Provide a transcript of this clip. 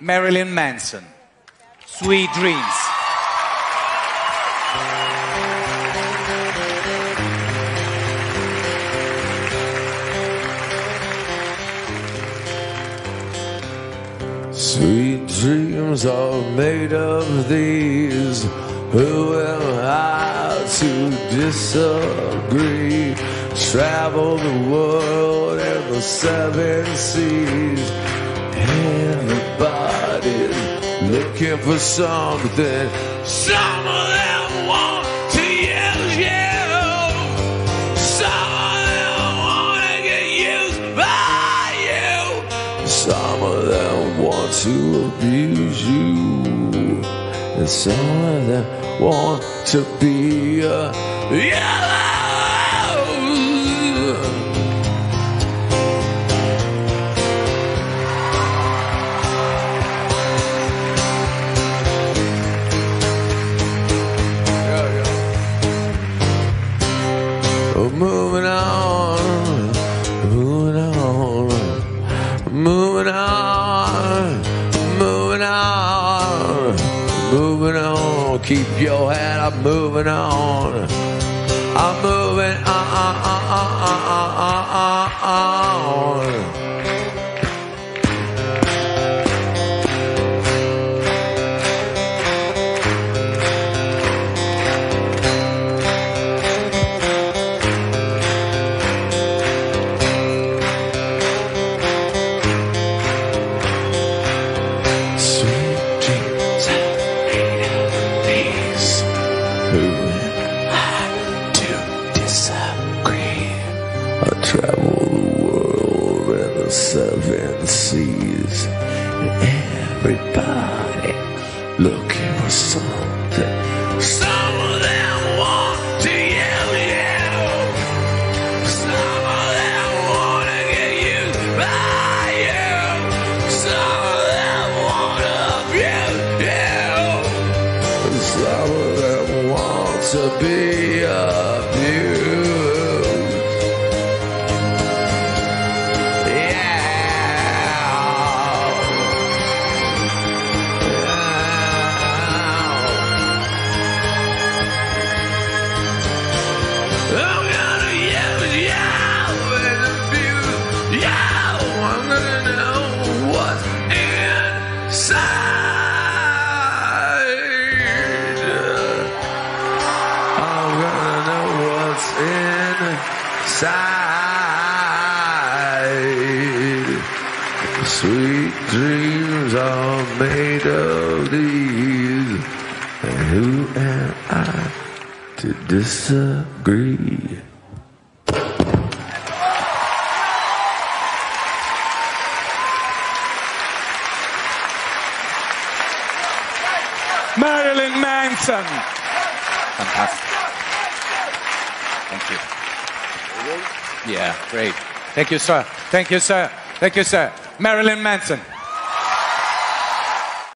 Marilyn Manson. Sweet Dreams. Sweet dreams are made of these. Who am I to disagree? Travel the world and the seven seas. Everybody's looking for something. Some of them want to use you. Some of them want to get used by you. Some of them want to abuse you. And some of them want to be a yellow. On. Keep your head up, moving on. I'm moving on, on, on, on, seas. Everybody looking for something. Some of them want to yell you. Some of them want to get used by you. Some of them want to abuse you. Some of them want to be abused. Inside. I'm gonna know what's inside. Sweet dreams are made of these. And who am I to disagree? Marilyn Manson. Fantastic. Thank you. Yeah, great. Thank you, sir. Thank you, sir. Thank you, sir. Marilyn Manson.